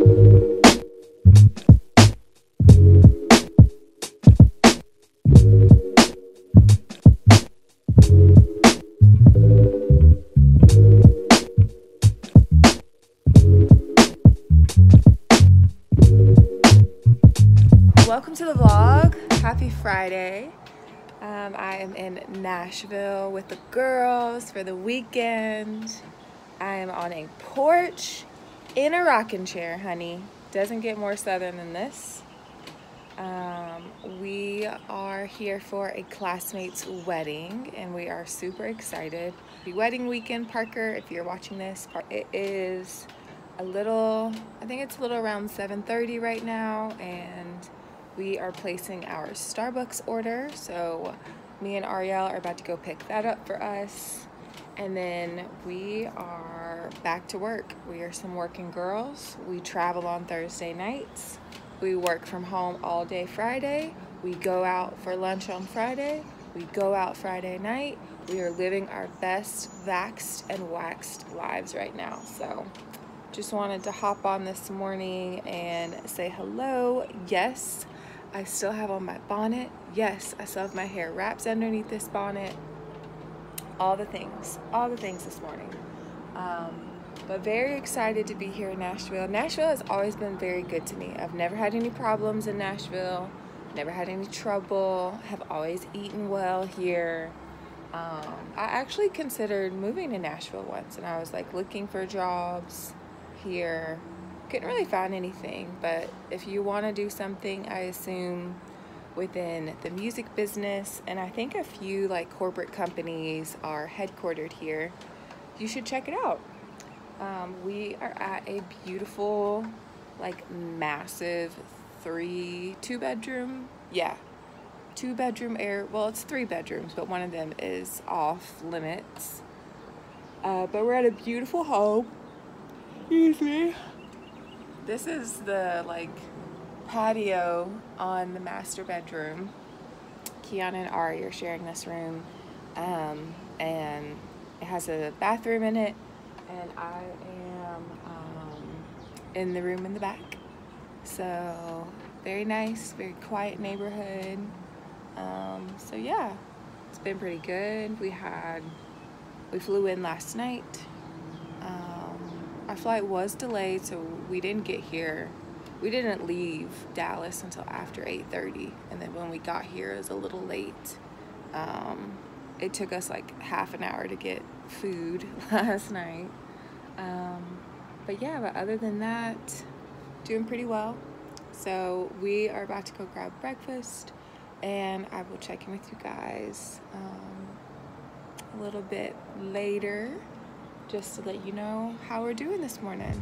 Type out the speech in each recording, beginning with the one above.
Welcome to the vlog. Happy Friday. Um, I am in Nashville with the girls for the weekend. I am on a porch in a rocking chair, honey. Doesn't get more southern than this. Um, we are here for a classmate's wedding and we are super excited. The wedding weekend, Parker, if you're watching this, it is a little, I think it's a little around 7.30 right now and we are placing our Starbucks order. So me and Ariel are about to go pick that up for us. And then we are back to work. We are some working girls. We travel on Thursday nights. We work from home all day Friday. We go out for lunch on Friday. We go out Friday night. We are living our best vaxed and waxed lives right now. So just wanted to hop on this morning and say hello. Yes, I still have on my bonnet. Yes, I still have my hair wraps underneath this bonnet. All the things, all the things this morning. Um, but very excited to be here in Nashville. Nashville has always been very good to me. I've never had any problems in Nashville, never had any trouble, have always eaten well here. Um, I actually considered moving to Nashville once and I was like looking for jobs here. Couldn't really find anything, but if you want to do something, I assume within the music business, and I think a few like corporate companies are headquartered here, you should check it out. Um, we are at a beautiful, like massive three, two bedroom, yeah, two bedroom air, well it's three bedrooms, but one of them is off limits. Uh, but we're at a beautiful home Excuse me. This is the like patio on the master bedroom. Kiana and Ari are sharing this room. Um, and it has a bathroom in it. And I am um, in the room in the back. So very nice, very quiet neighborhood. Um, so yeah, it's been pretty good. We had, we flew in last night our flight was delayed, so we didn't get here. We didn't leave Dallas until after 8.30, and then when we got here, it was a little late. Um, it took us like half an hour to get food last night. Um, but yeah, but other than that, doing pretty well. So we are about to go grab breakfast, and I will check in with you guys um, a little bit later just to let you know how we're doing this morning.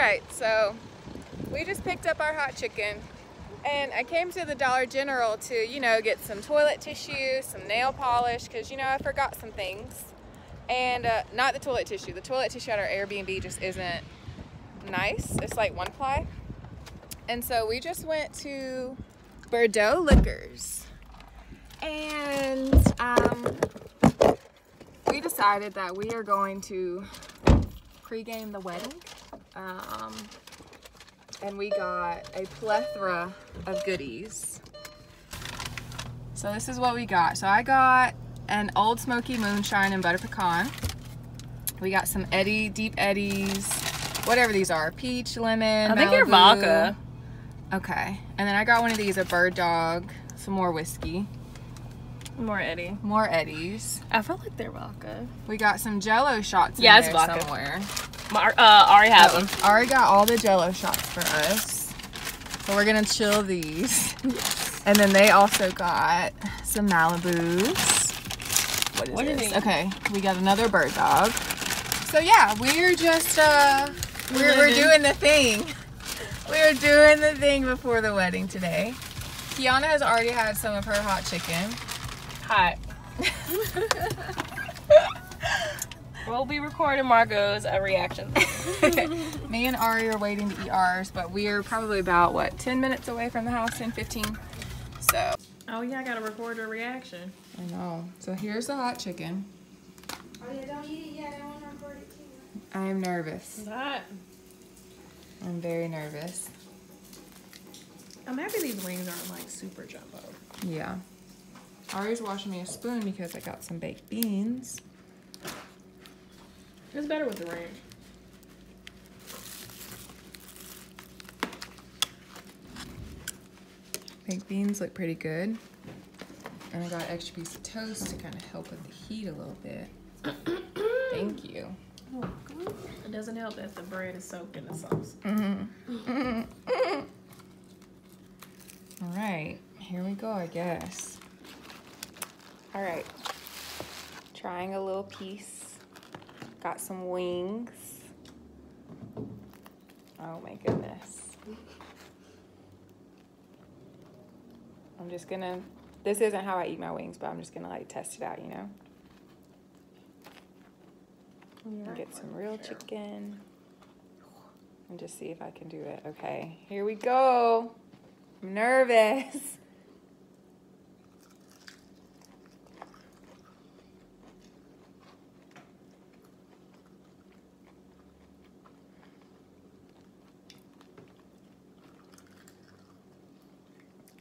Right, so we just picked up our hot chicken and I came to the Dollar General to, you know, get some toilet tissue, some nail polish, because, you know, I forgot some things. And uh, not the toilet tissue. The toilet tissue at our Airbnb just isn't nice. It's like one ply. And so we just went to Bordeaux Liquors. And um, we decided that we are going to pregame the wedding. Um, and we got a plethora of goodies. So this is what we got. So I got an Ole Smoky Moonshine and Butter Pecan. We got some Eddie, Deep Eddies, whatever these are. Peach, lemon, I think you're vodka. Okay. And then I got one of these, a Bird Dog, some more whiskey. More Eddie. More Eddies. I feel like they're vodka. We got some Jello shots yeah, in it's vodka. somewhere. Mar uh, Ari has them. Ari got all the Jello shots for us. So we're gonna chill these. Yes. And then they also got some Malibus. What is What is this? Okay, we got another bird dog. So yeah, we're just uh, we're, we're doing the thing. We're doing the thing before the wedding today. Kiana has already had some of her hot chicken. Hot. We'll be recording Margo's uh, reaction. Me and Ari are waiting to eat ours, but we are probably about what 10 minutes away from the house, 10, 15. So oh yeah, I gotta record her reaction. I know. So here's the hot chicken. Oh yeah, don't eat it yet. I want to record it too. I am nervous. Hot. I'm very nervous. I'm happy these wings aren't like super jumbo. Yeah. Ari's washing me a spoon because I got some baked beans. It's better with the ranch. Baked beans look pretty good. And I got an extra piece of toast to kind of help with the heat a little bit. Thank you. It doesn't help that the bread is soaked in the sauce. Mm-hmm. All right, here we go, I guess. All right, trying a little piece. Got some wings. Oh my goodness. I'm just gonna, this isn't how I eat my wings, but I'm just gonna like test it out, you know? And get some real chicken. And just see if I can do it. Okay, here we go. I'm nervous.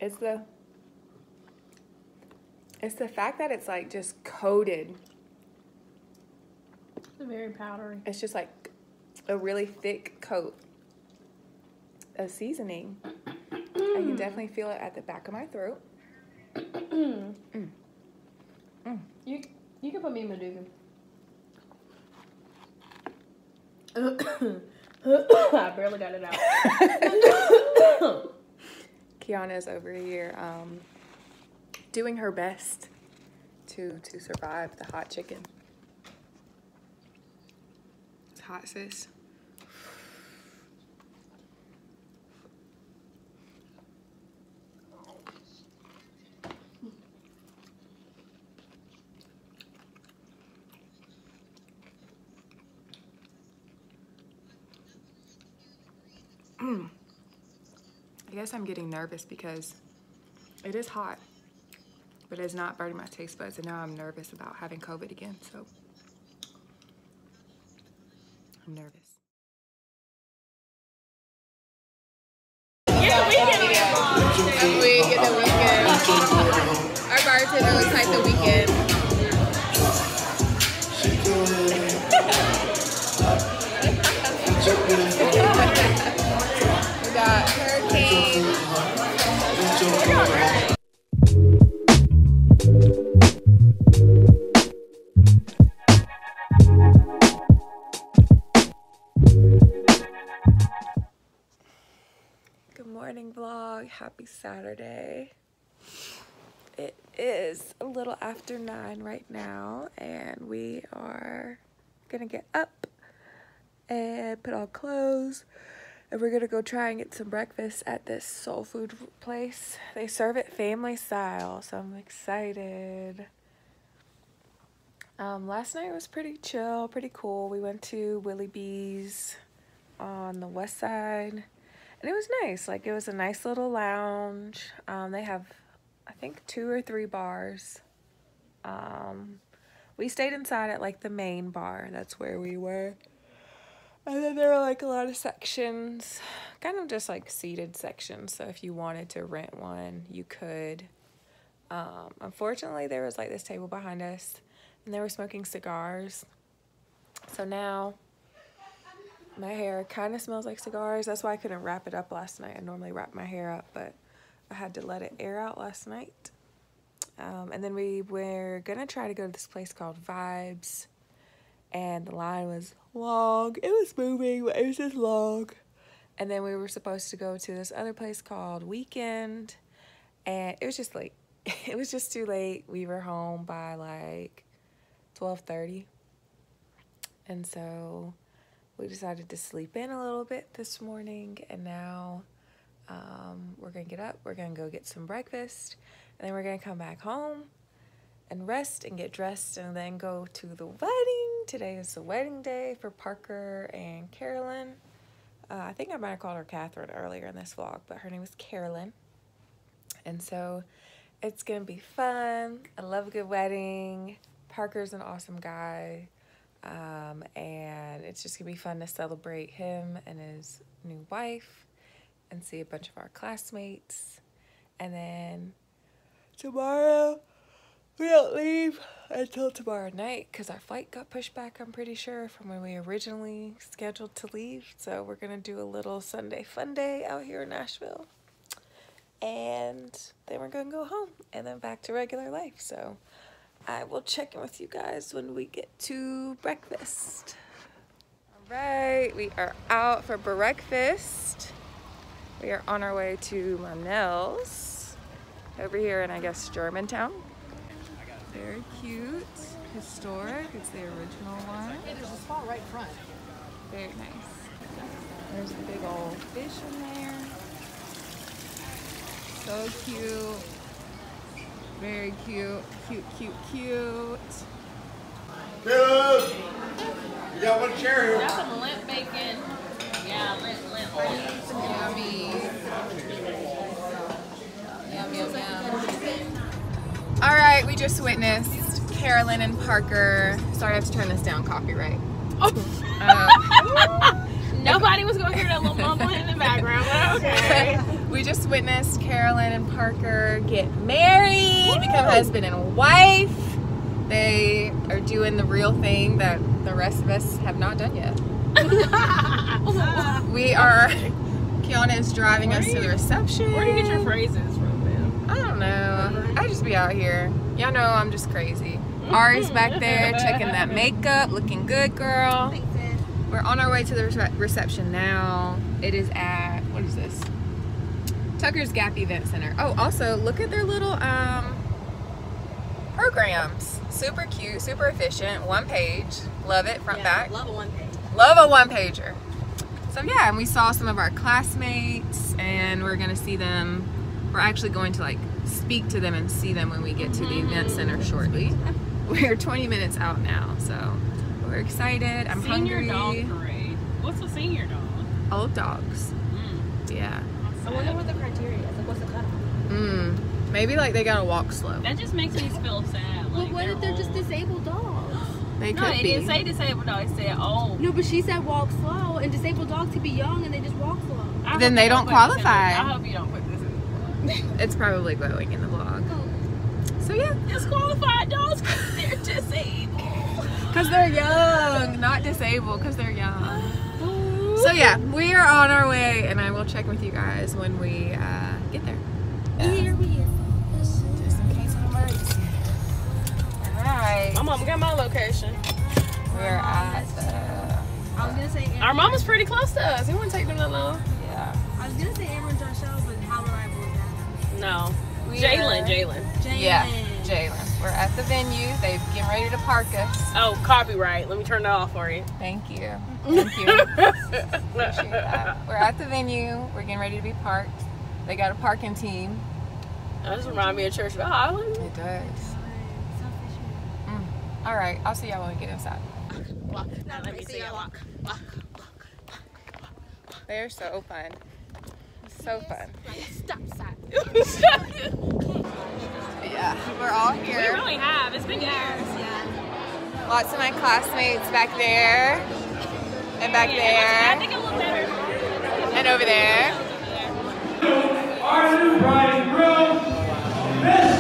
It's the it's the fact that it's like just coated. It's very powdery. It's just like a really thick coat of seasoning. I can definitely feel it at the back of my throat. You you can put me in Maduga. I barely got it out. Kiana's over here um, doing her best to to survive the hot chicken. It's hot, sis. I guess I'm getting nervous because it is hot, but it's not burning my taste buds, and now I'm nervous about having COVID again. So I'm nervous. Weekend. Our bartender looks like the Weeknd. Happy Saturday. It is a little after nine right now, and we are gonna get up and put on clothes. And we're gonna go try and get some breakfast at this soul food place. They serve it family style, so I'm excited. Um, last night was pretty chill, pretty cool. We went to Willie B's on the west side, and it was nice. Like it was a nice little lounge. Um, they have, I think, two or three bars. Um, we stayed inside at like the main bar. That's where we were. And then there were like a lot of sections, kind of just like seated sections. So if you wanted to rent one, you could. Um, unfortunately, there was like this table behind us, and they were smoking cigars. So now my hair kind of smells like cigars. That's why I couldn't wrap it up last night. I normally wrap my hair up, but I had to let it air out last night. Um, and then we were gonna try to go to this place called Vibes, and the line was long. It was moving, but it was just long. And then we were supposed to go to this other place called Weekend, and it was just late. It was just too late. We were home by like 12:30. And so we decided to sleep in a little bit this morning and now um, we're gonna get up, we're gonna go get some breakfast, and then we're gonna come back home and rest and get dressed and then go to the wedding. Today is the wedding day for Parker and Carolyn. Uh, I think I might have called her Catherine earlier in this vlog, but her name is Carolyn. And so it's gonna be fun. I love a good wedding. Parker's an awesome guy. Um, and it's just gonna be fun to celebrate him and his new wife and see a bunch of our classmates. And then tomorrow, we don't leave until tomorrow night because our flight got pushed back, I'm pretty sure, from when we originally scheduled to leave. So we're to do a little Sunday fun day out here in Nashville. And then we're to go home and then back to regular life. So I will check in with you guys when we get to breakfast. All right, we are out for breakfast. We are on our way to Monell's over here in, I guess, Germantown. Very cute, historic. It's the original one. There's a spot right front. Very nice. There's a big old fish in there. So cute. Very cute. Cute, cute, cute. Caleb! You got one chair here. That's some limp bacon. Yeah, limp, limp. Yummy. Yum, yum, yum. All right, we just witnessed Carolyn and Parker. Sorry, I have to turn this down. Copyright. Uh, Nobody was gonna hear that little mumbling in the background, but okay. we just witnessed Carolyn and Parker get married, become husband and wife. They are doing the real thing that the rest of us have not done yet. We are. Kiana is driving us to the reception. Where do you get your phrases from, man? I don't know. I just be out here. Y'all know I'm just crazy. Ari's back there checking that makeup, looking good, girl. We're on our way to the rece- reception now. It is at what is this? Tucker's Gap Event Center. Oh, also look at their little um programs. Super cute, super efficient. One page. Love it front back. Love a one page. Love a one pager. So yeah, and we saw some of our classmates, and we're gonna see them. We're actually going to like speak to them and see them when we get to the event center shortly. We're 20 minutes out now, so we're excited. I'm Senior hungry. dog parade. What's a senior dog? Old dogs. Mm. Yeah. I wonder what the criteria is. Like, what's the cutoff? Mm. Maybe like they gotta walk slow. That just makes me feel sad. But Like, what if they're just disabled dogs? They No, it be. didn't say disabled dog. It said old. No, but she said walk slow, and disabled dogs could be young and they just walk slow. I Then hope they don't put this in the- qualify. I hope you don't put this in the vlog. It's probably going in the vlog. So yeah, Disqualified dogs because they're disabled. because they're young, not disabled, because they're young. So yeah, we are on our way, and I will check with you guys when we uh, get there. Here we are. Just in case of emergency. All right, My mom got my location. we're at the I was gonna say Amber, Our mama's pretty close to us. It wouldn't take them that long. yeah. I was gonna say Amber and Joshua, but how reliable is that? No. Jalen, Jalen. Jalen. Yeah, Jalen. We're at the venue. They're getting ready to park us. Oh, copyright. Let me turn that off for you. Thank you. Thank you. Appreciate that. We're at the venue. We're getting ready to be parked. They got a parking team. That just remind me of Church of Island. It does. Mm. All right. I'll see y'all when we get inside. Walk. Let me see y'all. They're so fun. So fun. Stop sign. Yeah. We're all We here. really have. It's been years. Lots of my classmates back there. And back I there. think it looked better. And over there. Our new bride and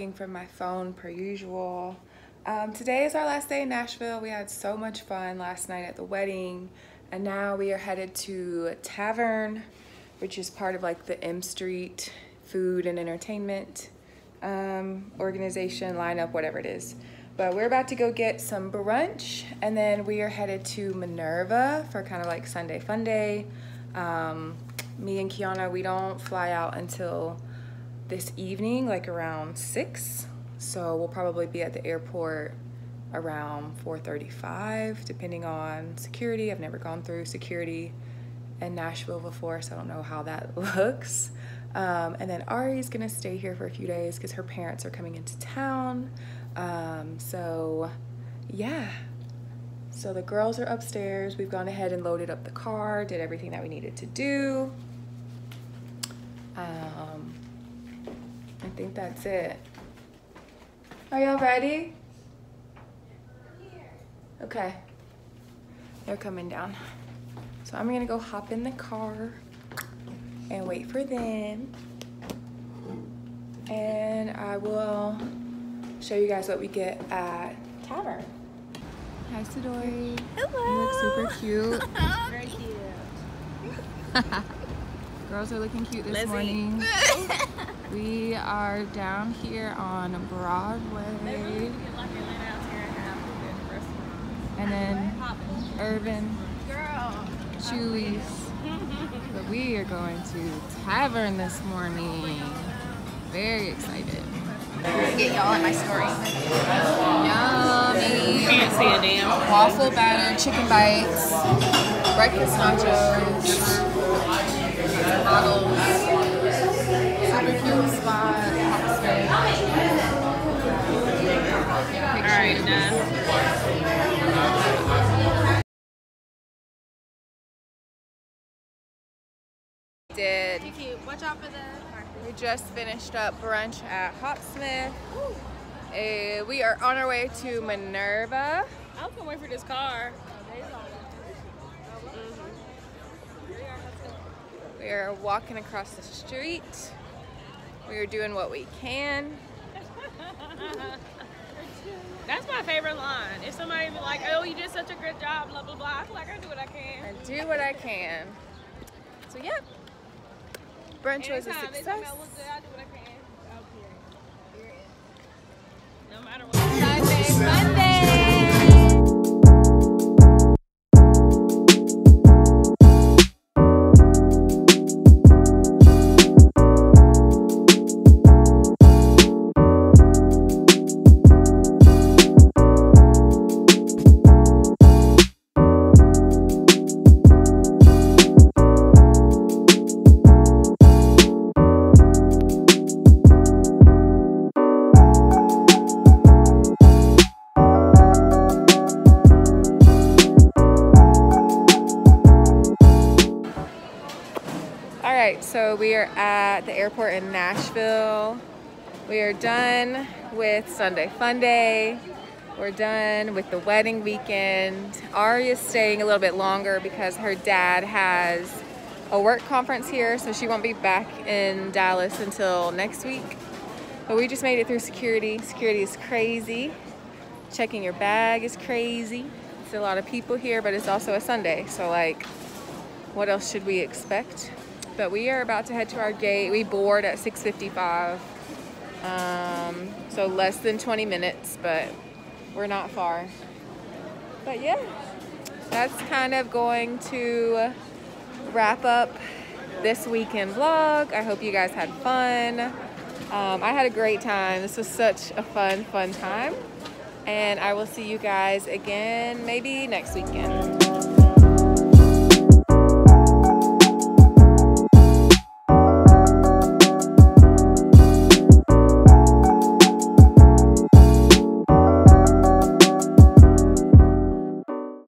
vlogging from my phone per usual. Um, today is our last day in Nashville. We had so much fun last night at the wedding, and now we are headed to Tavern, which is part of like the M Street Food and Entertainment um, organization, lineup, whatever it is. But we're about to go get some brunch, and then we are headed to Minerva for kind of like Sunday fun day. Um, me and Kiana, we don't fly out until this evening, like around six. So we'll probably be at the airport around 4.35, depending on security. I've never gone through security in Nashville before, so I don't know how that looks. Um, and then Ari's gonna stay here for a few days because her parents are coming into town. Um, so yeah. So the girls are upstairs. We've gone ahead and loaded up the car, did everything that we needed to do. Um, I think that's it. Are y'all ready? Okay. They're coming down. So I'm gonna go hop in the car and wait for them. And I will show you guys what we get at Tavern. Hi, Sidori. Hello. You look super cute. Very cute. Girls are looking cute this Lizzie. morning. we are down here on Broadway. And then Urban, Girl. Chewy's. But we are going to Tavern this morning. Very excited. Get y'all in my story. Yummy. Can't see a damn. Waffle batter, chicken bites, breakfast nachos, super cute spot, All right. Did. Watch out for the. we just finished up brunch at Hopsmith. Uh, we are on our way to Minerva. I can't wait for this car. We are walking across the street. We are doing what we can. That's my favorite line. If somebody be like, "Oh, you did such a good job," blah blah blah. I feel like I do what I can. I do what I can. So yeah, brunch was a Anytime success. tell me I right, so we are at the airport in Nashville. We are done with Sunday Fun Day. We're done with the wedding weekend. Ari is staying a little bit longer because her dad has a work conference here, so she won't be back in Dallas until next week. But we just made it through security. Security is crazy. Checking your bag is crazy. It's a lot of people here, but it's also a Sunday, so like, what else should we expect? But we are about to head to our gate. We board at 6:55, um, so less than 20 minutes, but we're not far. But yeah, that's kind of going to wrap up this weekend vlog. I hope you guys had fun. Um, I had a great time. This was such a fun, fun time. And I will see you guys again maybe next weekend.